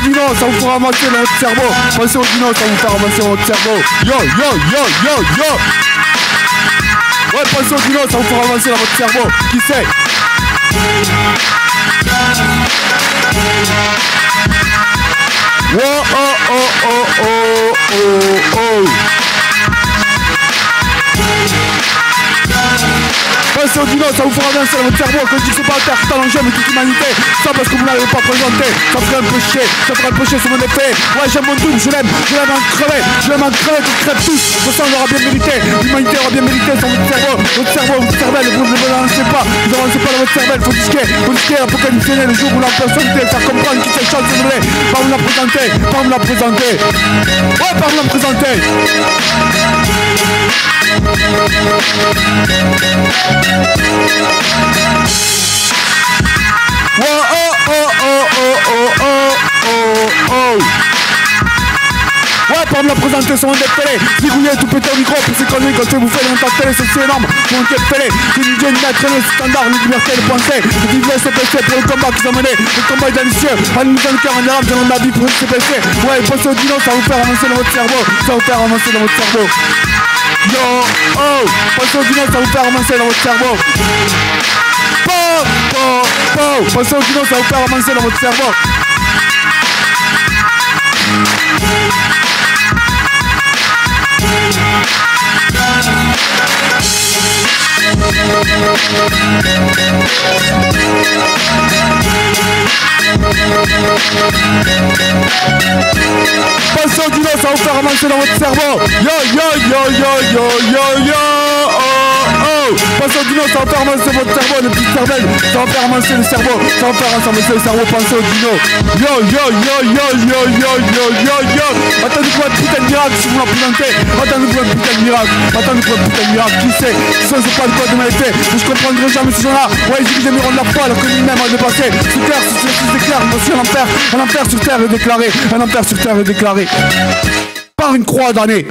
dino, ça vous fera dans votre cerveau. Pensez au dino, ça vous fera dans votre cerveau. Yo, yo, yo, yo, yo. Ouais, pensez au dino, ça vous fera dans votre cerveau. Qui sait? Ça vous fera avancer dans votre cerveau. Quand je dis que c'est pas la terre en danger, mais toute l'humanité. Ça parce que vous n'avez pas présenté. Ça ferait un peu chier, ça ferait un peu chier sur mon effet. Ouais, j'aime mon double, je l'aime, je l'aime en crever. Je l'aime en crever, qu'on crève tous. De ça, on aura bien mérité. L'humanité aura bien mérité sur votre cerveau. Votre cerveau, votre cervelle, vous ne l'avancez pas. Vous n'avancez pas dans votre cervelle. Faut disquer, faut disquer, apocalypser le jour où la personne faire comprendre qui cette chance voulez. Pas vous la présenter, pas vous la présenter. Ouais, pas vous la présenter. Pour la présenter sur mon deck télé. Zigouiller tout péter au micro, puis c'est connu quand vous faites ta télé, c'est si énorme. Pour une télé, c'est une jeune lettre, le standard, une liberté, le pensée. Le vivre CPC pour le combat qu'ils ont mené. Le combat est délicieux. Un nous le cœur en arabe, dans la vie pour le CPC. Ouais, pensez au dino, ça vous faire avancer dans votre cerveau. Ça vous faire avancer dans votre cerveau. Yo, oh, pensez au dino, ça vous faire avancer dans votre cerveau. Po, po, po. Pensez au dino, ça vous faire avancer dans votre cerveau. Au dino, ça vous faire avancer dans votre cerveau. Yo, yo, yo, yo, yo, yo, yo. Oh, oh. Au dino, ça va faire avancer votre cerveau, le petit cervelle. Ça va faire avancer le cerveau. Ça va faire avancer le cerveau. Au dino. Yo, yo, yo, yo, yo, yo, yo, yo, yo. Attendez-vous un putain de miracle si vous la présentez. Attendez-vous un putain de miracle. Attendez-vous un putain de miracle. Qui sait Ça, c'est pas le code de ma épée. Je comprendrai jamais ce genre-là. Ouais, ils disent de la foi alors que lui-même a dépassé. C'est clair, c'est c'est clair. Voici un enfer. Un enfer sur terre est déclaré. Un enfer sur terre est déclaré. Par une croix d'année.